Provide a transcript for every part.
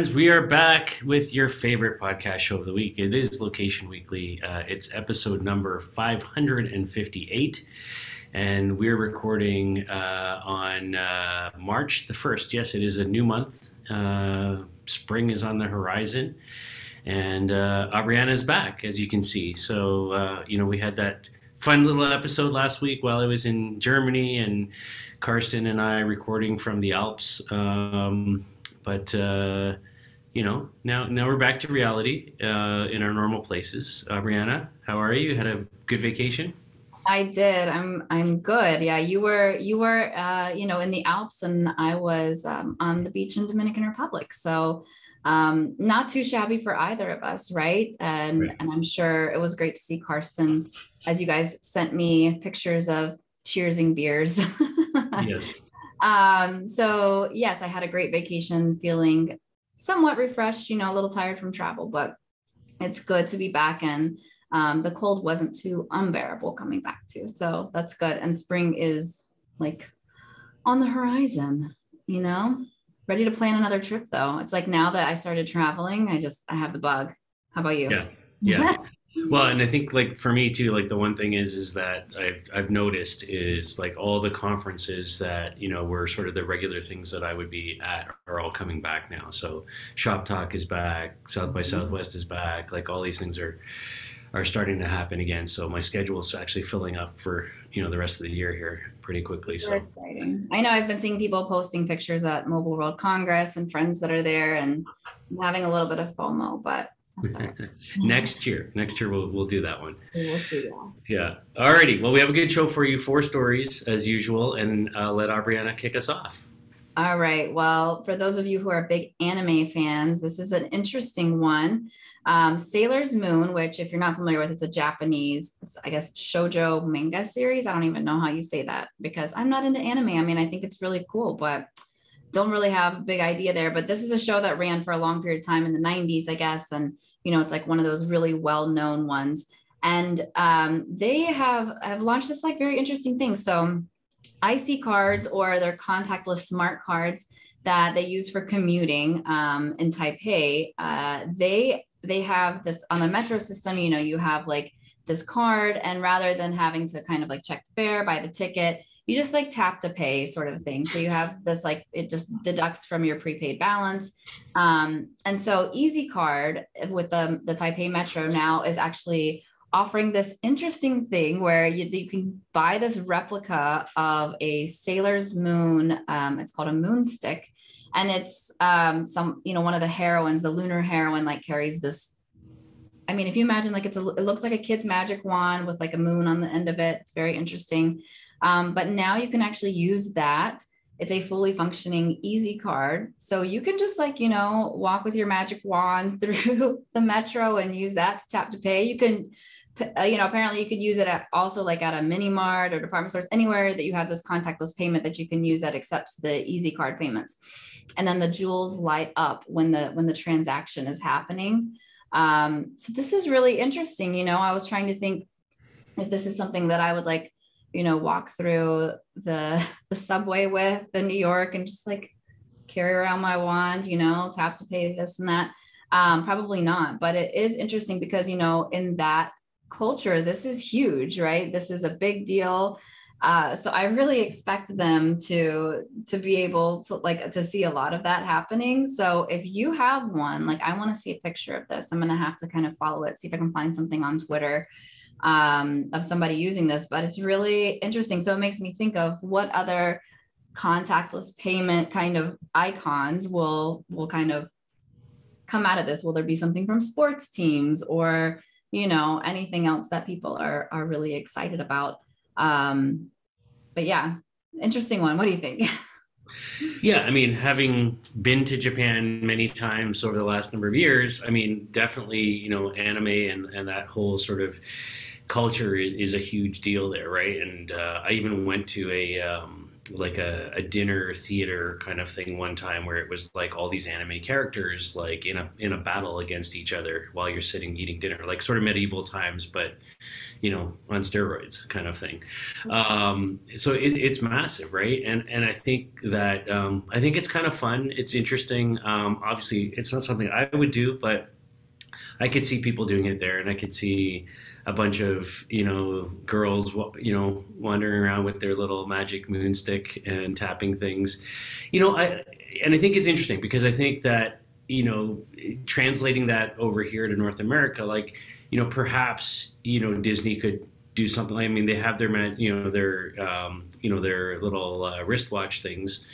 Friends, we are back with your favorite podcast show of the week. It is Location Weekly. Uh, it's episode number 558, and we're recording uh, on uh, March the 1st. Yes, it is a new month. Uh, spring is on the horizon, and uh, is back, as you can see. So, uh, you know, we had that fun little episode last week while I was in Germany, and Karsten and I recording from the Alps. Um, but uh, you know, now now we're back to reality uh, in our normal places. Uh, Brianna, how are you? Had a good vacation? I did. I'm I'm good. Yeah, you were you were uh, you know in the Alps, and I was um, on the beach in Dominican Republic. So um, not too shabby for either of us, right? And right. and I'm sure it was great to see Karsten as you guys sent me pictures of cheersing beers. yes. Um, so yes, I had a great vacation, feeling somewhat refreshed, you know, a little tired from travel, but it's good to be back and um, the cold wasn't too unbearable coming back to. So that's good. And spring is like on the horizon, you know, ready to plan another trip though. It's like now that I started traveling, I just I have the bug. How about you? Yeah. Yeah. well and i think like for me too like the one thing is is that i've i've noticed is like all the conferences that you know were sort of the regular things that i would be at are all coming back now so Shoptalk is back south by mm-hmm. southwest is back like all these things are are starting to happen again so my schedule is actually filling up for you know the rest of the year here pretty quickly so exciting. i know i've been seeing people posting pictures at mobile world congress and friends that are there and I'm having a little bit of fomo but next year, next year we'll we'll do that one. We'll see that. Yeah. Alrighty. Well, we have a good show for you. Four stories as usual, and uh, let Aubriana kick us off. All right. Well, for those of you who are big anime fans, this is an interesting one. Um, Sailor's Moon, which, if you're not familiar with, it's a Japanese, I guess, shojo manga series. I don't even know how you say that because I'm not into anime. I mean, I think it's really cool, but don't really have a big idea there. But this is a show that ran for a long period of time in the 90s, I guess, and you know, it's like one of those really well-known ones. And um, they have have launched this like very interesting thing. So IC cards or their contactless smart cards that they use for commuting um, in Taipei, uh, they they have this on the metro system. You know, you have like this card, and rather than having to kind of like check the fare, buy the ticket, you just like tap to pay sort of thing. So you have this like it just deducts from your prepaid balance. Um, and so Easy Card with the the Taipei Metro now is actually offering this interesting thing where you, you can buy this replica of a Sailor's Moon. Um, it's called a moon stick. And it's um, some, you know, one of the heroines, the lunar heroine, like carries this I mean, if you imagine like it's a, it looks like a kid's magic wand with like a moon on the end of it. It's very interesting. Um, but now you can actually use that. It's a fully functioning easy card. So you can just like, you know, walk with your magic wand through the metro and use that to tap to pay. You can, uh, you know, apparently you could use it at also like at a mini mart or department stores, anywhere that you have this contactless payment that you can use that accepts the easy card payments. And then the jewels light up when the when the transaction is happening. Um, so this is really interesting. You know, I was trying to think if this is something that I would like you know, walk through the the subway with in New York and just like carry around my wand, you know, tap to pay this and that. Um, probably not, but it is interesting because you know, in that culture, this is huge, right? This is a big deal. Uh, so I really expect them to to be able to like to see a lot of that happening. So if you have one, like I want to see a picture of this. I'm gonna have to kind of follow it, see if I can find something on Twitter um, of somebody using this, but it's really interesting. So it makes me think of what other contactless payment kind of icons will will kind of come out of this. Will there be something from sports teams or you know anything else that people are are really excited about? Um, but yeah, interesting one. What do you think? Yeah, I mean, having been to Japan many times over the last number of years, I mean, definitely, you know, anime and, and that whole sort of culture is a huge deal there, right? And uh, I even went to a um, like a, a dinner theater kind of thing one time where it was like all these anime characters like in a in a battle against each other while you're sitting eating dinner like sort of medieval times but you know on steroids kind of thing. Um, so it, it's massive right? And and i think that um, i think it's kind of fun. It's interesting. Um, obviously it's not something i would do but i could see people doing it there and i could see a bunch of you know girls you know wandering around with their little magic moonstick and tapping things. You know i and i think it's interesting because i think that you know translating that over here to north america like you know perhaps you know disney could do something. I mean they have their you know their um, you know their little uh, wristwatch things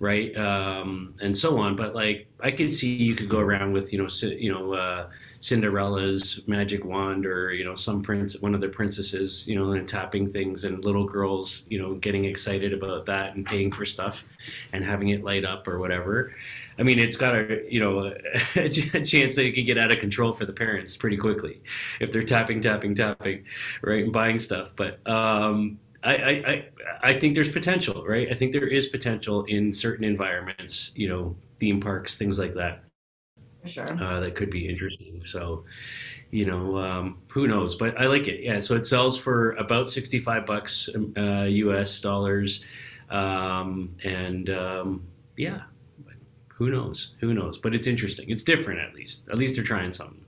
right? Um, and so on. But like i could see you could go around with you know you know uh, Cinderella's magic wand or you know some prince one of the princesses you know and tapping things and little girls you know getting excited about that and paying for stuff and having it light up or whatever. I mean it's got a you know a, chance that it could get out of control for the parents pretty quickly if they're tapping tapping tapping right and buying stuff. But um I, I, I think there's potential, right? I think there is potential in certain environments, you know, theme parks, things like that sure. Uh, that could be interesting. So, you know, um, who knows? But I like it. Yeah. So it sells for about sixty-five bucks uh, U.S. dollars, um, and um, yeah, who knows? Who knows? But it's interesting. It's different, at least. At least they're trying something.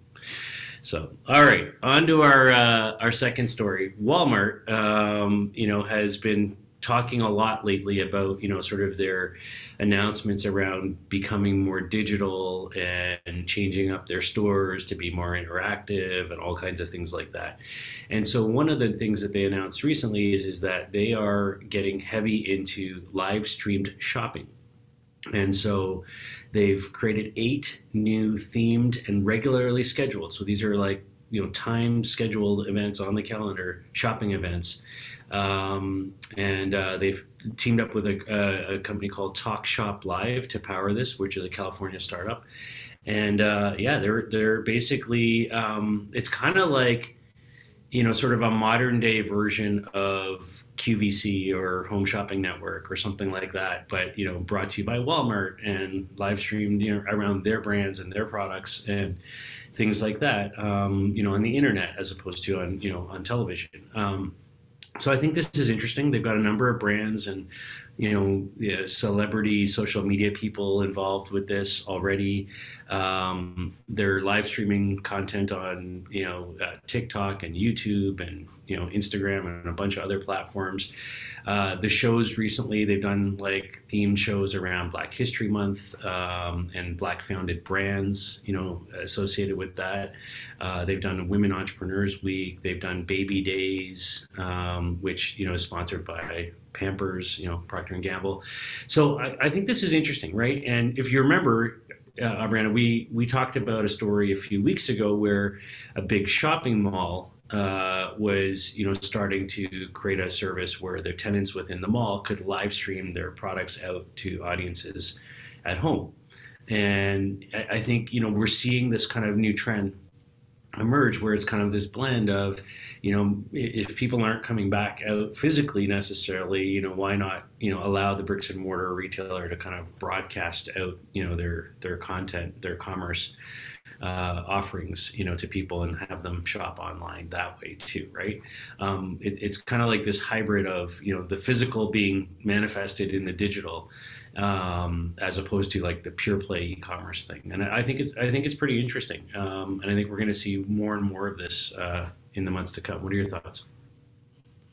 So, all right, on to our uh, our second story. Walmart, um, you know, has been talking a lot lately about you know sort of their announcements around becoming more digital and changing up their stores to be more interactive and all kinds of things like that. And so one of the things that they announced recently is is that they are getting heavy into live streamed shopping. And so they've created eight new themed and regularly scheduled. So these are like you know time scheduled events on the calendar, shopping events um, and uh, they've teamed up with a, a, company called Talk Shop Live to power this, which is a California startup. And uh, yeah, they're they're basically um, it's kind of like you know sort of a modern day version of QVC or Home Shopping Network or something like that, but you know brought to you by Walmart and live streamed you know, around their brands and their products and things like that. Um, you know on the internet as opposed to on you know on television. Um, so I think this is interesting. They've got a number of brands and you know celebrity social media people involved with this already. Um, they're live streaming content on you know uh, TikTok and YouTube and you know Instagram and a bunch of other platforms. Uh, the shows recently they've done like themed shows around Black History Month um, and Black founded brands you know associated with that. Uh, they've done Women Entrepreneurs Week. They've done Baby Days, um, which you know is sponsored by Pampers, you know, Procter and Gamble. So I, I, think this is interesting, right? And if you remember, uh, we we talked about a story a few weeks ago where a big shopping mall uh, was, you know, starting to create a service where the tenants within the mall could live stream their products out to audiences at home. And I, I think you know we're seeing this kind of new trend emerge where it's kind of this blend of you know if people aren't coming back out physically necessarily you know why not you know allow the bricks and mortar retailer to kind of broadcast out you know their their content their commerce uh, offerings you know to people and have them shop online that way too right um, it, it's kind of like this hybrid of you know the physical being manifested in the digital um, as opposed to like the pure play e-commerce thing. And I think it's I think it's pretty interesting, um, and I think we're going to see more and more of this uh, in the months to come. What are your thoughts?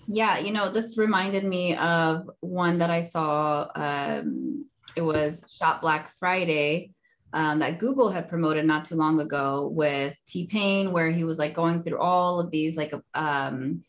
Yeah, you know, this reminded me of one that I saw. Um, it was Shop Black Friday. Um, that Google had promoted not too long ago with T-Pain, where he was like going through all of these like um,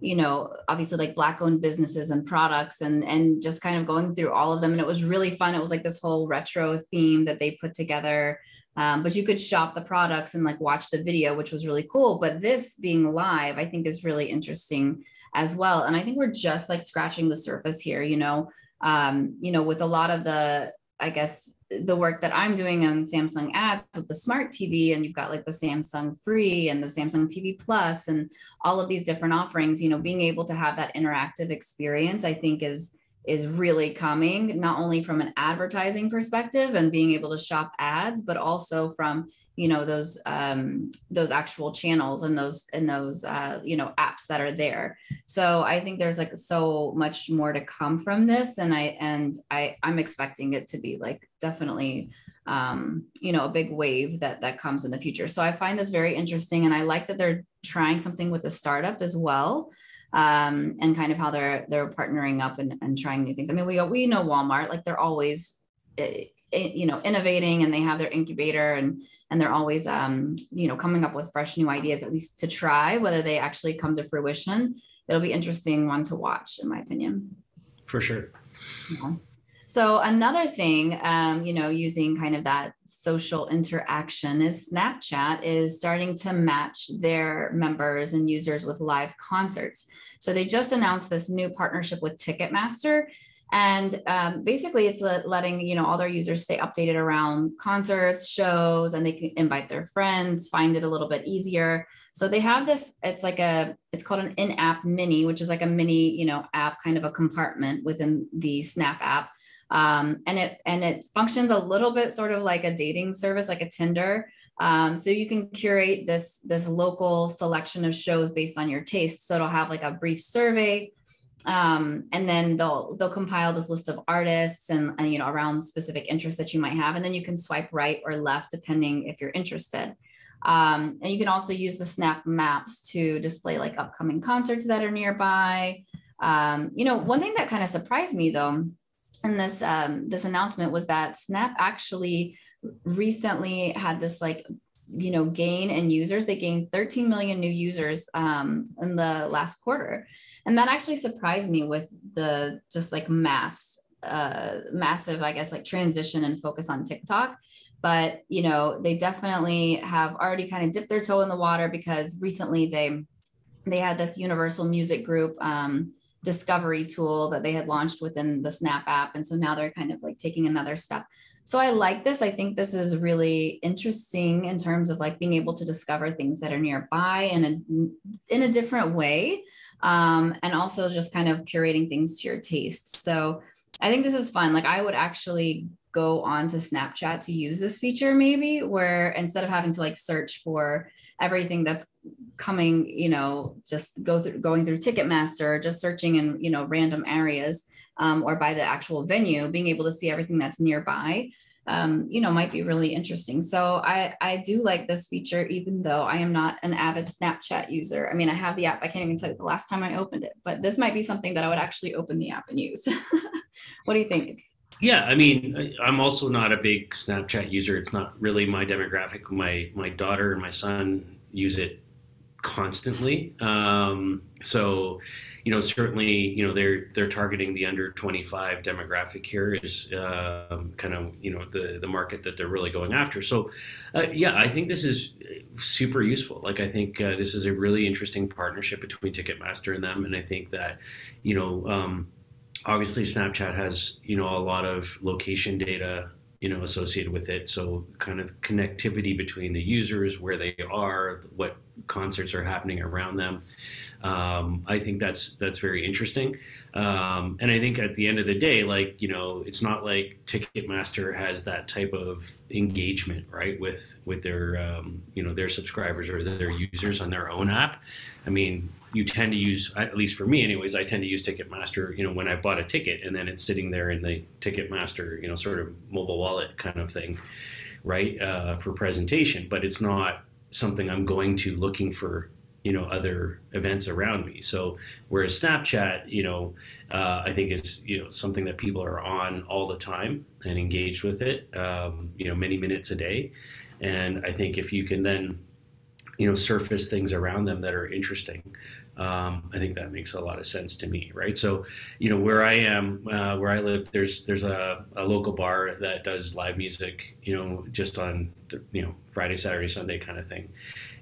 you know obviously like black owned businesses and products and and just kind of going through all of them and it was really fun it was like this whole retro theme that they put together um, but you could shop the products and like watch the video which was really cool but this being live i think is really interesting as well and i think we're just like scratching the surface here you know um, you know with a lot of the I guess the work that I'm doing on Samsung ads with the smart TV, and you've got like the Samsung Free and the Samsung TV Plus, and all of these different offerings. You know, being able to have that interactive experience, I think is is really coming not only from an advertising perspective and being able to shop ads but also from you know those um, those actual channels and those and those uh, you know apps that are there. So i think there's like so much more to come from this and i and i i'm expecting it to be like definitely um, you know a big wave that that comes in the future. So i find this very interesting and i like that they're trying something with a startup as well um, and kind of how they're they're partnering up and, and trying new things. I mean, we we know Walmart like they're always eh, eh, you know innovating and they have their incubator and and they're always um, you know coming up with fresh new ideas at least to try whether they actually come to fruition. It'll be interesting one to watch in my opinion. For sure. Yeah. So another thing, um, you know, using kind of that social interaction is Snapchat is starting to match their members and users with live concerts. So they just announced this new partnership with Ticketmaster. And um, basically, it's letting you know all their users stay updated around concerts, shows, and they can invite their friends, find it a little bit easier. So they have this. It's like a. It's called an in-app mini, which is like a mini, you know, app kind of a compartment within the Snap app um, and it and it functions a little bit sort of like a dating service, like a Tinder. Um, so you can curate this this local selection of shows based on your taste. So it'll have like a brief survey, um, and then they'll they'll compile this list of artists and, and you know around specific interests that you might have, and then you can swipe right or left depending if you're interested. Um, and you can also use the Snap Maps to display like upcoming concerts that are nearby. Um, you know, one thing that kind of surprised me though and this um, this announcement was that Snap actually recently had this like you know gain in users. They gained 13 million new users um, in the last quarter, and that actually surprised me with the just like mass uh, massive I guess like transition and focus on TikTok. But you know they definitely have already kind of dipped their toe in the water because recently they they had this Universal Music Group. Um, discovery tool that they had launched within the Snap app. And so now they're kind of like taking another step. So I like this. I think this is really interesting in terms of like being able to discover things that are nearby in a in a different way. Um, and also just kind of curating things to your taste. So I think this is fun. Like I would actually go on to Snapchat to use this feature maybe where instead of having to like search for everything that's coming, you know, just go through going through Ticketmaster, just searching in, you know, random areas um, or by the actual venue, being able to see everything that's nearby. Um, you know, might be really interesting. So I, I do like this feature, even though I am not an avid Snapchat user. I mean, I have the app. I can't even tell you the last time I opened it, but this might be something that I would actually open the app and use. what do you think? Yeah, I mean, I'm also not a big Snapchat user. It's not really my demographic. My my daughter and my son use it constantly. Um, so, you know, certainly, you know, they're they're targeting the under 25 demographic here is um, kind of you know the the market that they're really going after. So, uh, yeah, I think this is super useful. Like, I think uh, this is a really interesting partnership between Ticketmaster and them, and I think that, you know. Um, obviously Snapchat has you know a lot of location data you know associated with it. So kind of connectivity between the users where they are what concerts are happening around them um, i think that's that's very interesting. Um, and i think at the end of the day like you know it's not like ticketmaster has that type of engagement right with with their um, you know their subscribers or their users on their own app. I mean you tend to use at least for me anyways i tend to use ticketmaster you know when i bought a ticket and then it's sitting there in the ticketmaster you know sort of mobile wallet kind of thing right uh, for presentation. But it's not something i'm going to looking for you know other events around me. So whereas snapchat you know uh, i think is you know something that people are on all the time and engaged with it um, you know many minutes a day. And i think if you can then you know surface things around them that are interesting um, I think that makes a lot of sense to me, right? So, you know, where I am, uh, where I live, there's there's a, a, local bar that does live music, you know, just on you know Friday, Saturday, Sunday kind of thing,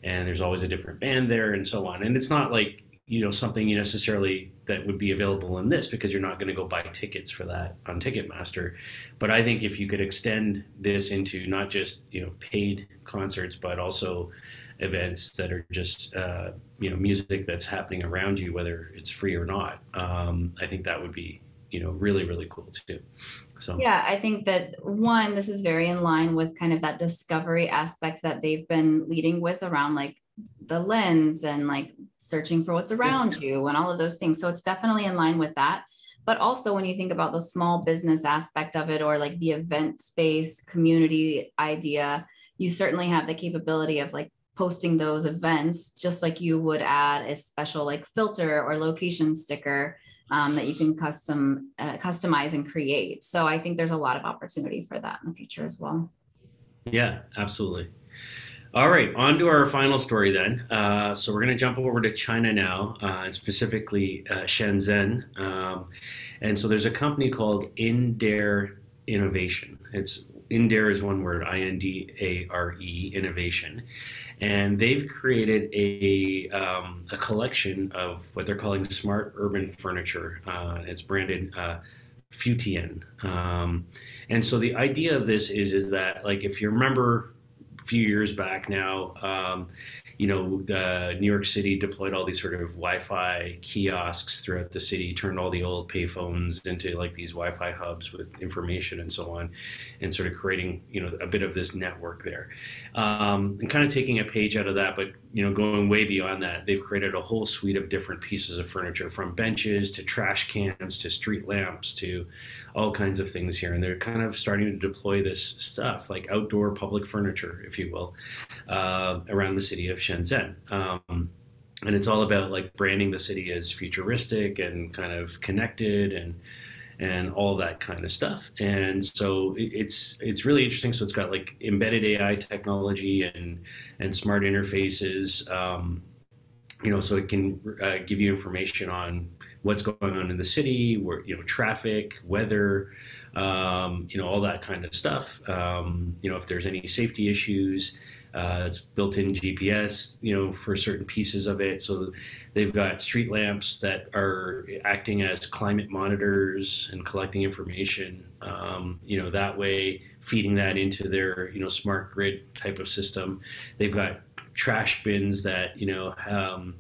and there's always a different band there and so on. And it's not like you know something you necessarily that would be available in this because you're not going to go buy tickets for that on Ticketmaster. But I think if you could extend this into not just you know paid concerts, but also events that are just uh, you know music that's happening around you, whether it's free or not. Um, I think that would be you know really really cool too. So yeah, I think that one, this is very in line with kind of that discovery aspect that they've been leading with around like the lens and like searching for what's around yeah. you and all of those things. So it's definitely in line with that. But also when you think about the small business aspect of it or like the event space community idea, you certainly have the capability of like posting those events just like you would add a special like filter or location sticker um, that you can custom uh, customize and create. So I think there's a lot of opportunity for that in the future as well. Yeah, absolutely. All right, on to our final story then. Uh, so we're going to jump over to China now, uh, and specifically uh, Shenzhen. Um, and so there's a company called Indare Innovation. It's Indare is one word, I N D A R E, innovation. And they've created a, um, a collection of what they're calling smart urban furniture. Uh, it's branded uh, Futien. Um, and so the idea of this is, is that, like, if you remember a few years back now, um, you know, New York City deployed all these sort of Wi-Fi kiosks throughout the city, turned all the old payphones into like these Wi-Fi hubs with information and so on, and sort of creating, you know, a bit of this network there, um, and kind of taking a page out of that, but you know, going way beyond that, they've created a whole suite of different pieces of furniture, from benches to trash cans to street lamps to all kinds of things here, and they're kind of starting to deploy this stuff like outdoor public furniture, if you will, uh, around the city of Shenzhen. Um, and it's all about like branding the city as futuristic and kind of connected and and all that kind of stuff. And so it's it's really interesting. So it's got like embedded AI technology and and smart interfaces. Um, you know, so it can uh, give you information on what's going on in the city, where you know traffic, weather, um, you know all that kind of stuff. Um, you know if there's any safety issues, uh, it's built-in GPS, you know, for certain pieces of it. So they've got street lamps that are acting as climate monitors and collecting information. Um, you know, that way feeding that into their you know smart grid type of system. They've got trash bins that you know. Um,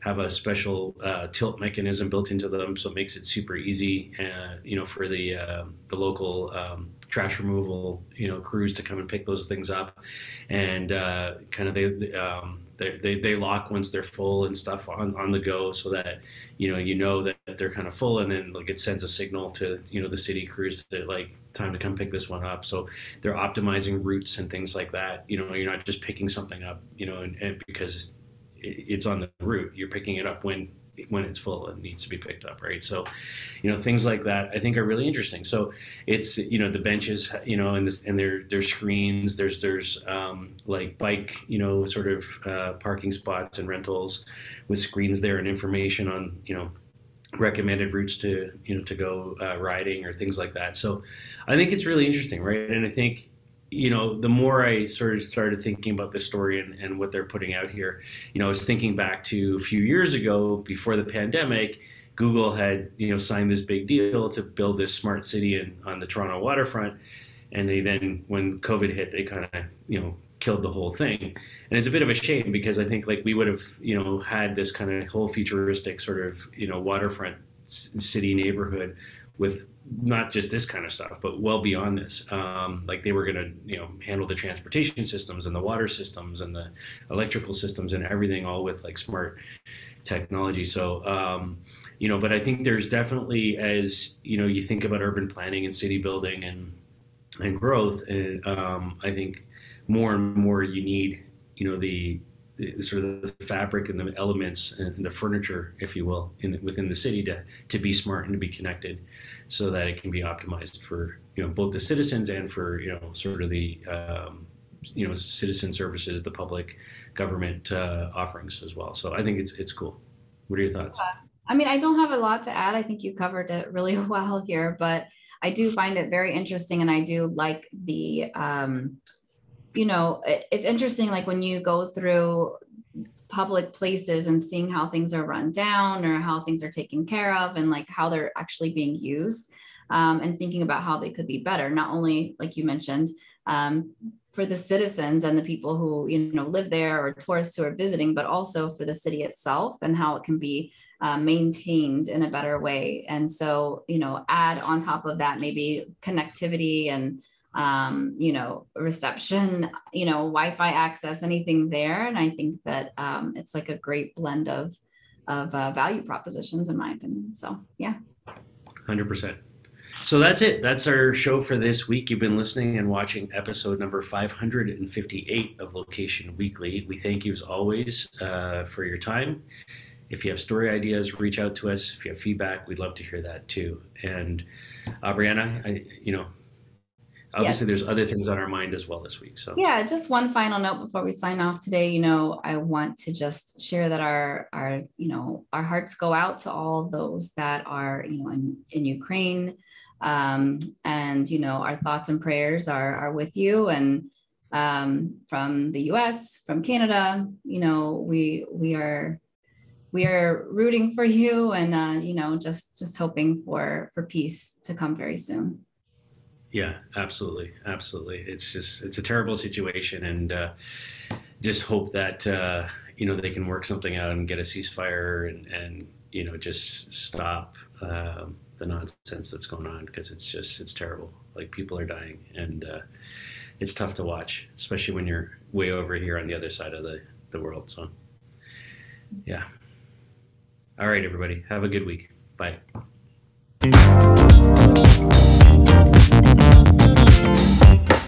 have a special uh, tilt mechanism built into them, so it makes it super easy, uh, you know, for the uh, the local um, trash removal, you know, crews to come and pick those things up, and uh, kind of they, um, they, they they lock once they're full and stuff on on the go, so that you know you know that they're kind of full, and then like it sends a signal to you know the city crews that like time to come pick this one up. So they're optimizing routes and things like that. You know, you're not just picking something up, you know, and, and because it's on the route. You're picking it up when when it's full and needs to be picked up, right? So, you know, things like that I think are really interesting. So it's you know the benches, you know, and this and their their screens. There's there's um, like bike, you know, sort of uh, parking spots and rentals with screens there and information on you know recommended routes to you know to go uh, riding or things like that. So I think it's really interesting, right? And I think you know, the more I sort of started thinking about this story and, and what they're putting out here, you know, I was thinking back to a few years ago before the pandemic, Google had, you know, signed this big deal to build this smart city in, on the Toronto waterfront. And they then, when COVID hit, they kind of, you know, killed the whole thing. And it's a bit of a shame because I think like we would have, you know, had this kind of whole futuristic sort of, you know, waterfront city neighborhood with not just this kind of stuff, but well beyond this. Um, like they were going to, you know, handle the transportation systems and the water systems and the electrical systems and everything, all with like smart technology. So, um, you know, but I think there's definitely, as you know, you think about urban planning and city building and and growth, and um, I think more and more you need, you know, the the, sort of the fabric and the elements and the furniture, if you will, in, within the city to, to be smart and to be connected so that it can be optimized for, you know, both the citizens and for, you know, sort of the, um, you know, citizen services, the public government uh, offerings as well. So I think it's, it's cool. What are your thoughts? I mean, I don't have a lot to add. I think you covered it really well here, but I do find it very interesting and I do like the, um, you know, it's interesting, like when you go through public places and seeing how things are run down or how things are taken care of and like how they're actually being used um, and thinking about how they could be better not only like you mentioned um, for the citizens and the people who you know live there or tourists who are visiting but also for the city itself and how it can be uh, maintained in a better way. And so, you know, add on top of that maybe connectivity and um, you know, reception, you know, Wi-Fi access, anything there. And I think that um, it's like a great blend of of uh, value propositions, in my opinion. So yeah, hundred percent. So that's it. That's our show for this week. You've been listening and watching episode number 558 of Location Weekly. We thank you as always uh, for your time. If you have story ideas, reach out to us. If you have feedback, we'd love to hear that too. And uh, Brianna, I, you know, obviously yes. there's other things on our mind as well this week so. Yeah just one final note before we sign off today. You know i want to just share that our our you know our hearts go out to all those that are you know in, in ukraine. Um, and you know our thoughts and prayers are are with you. And um, from the us from canada you know we we are we are rooting for you and uh, you know just just hoping for for peace to come very soon yeah, absolutely, absolutely. It's just it's a terrible situation, and uh, just hope that uh, you know they can work something out and get a ceasefire and and you know just stop um, the nonsense that's going on because it's just it's terrible. Like people are dying, and uh, it's tough to watch, especially when you're way over here on the other side of the the world. So, yeah. All right, everybody, have a good week. Bye.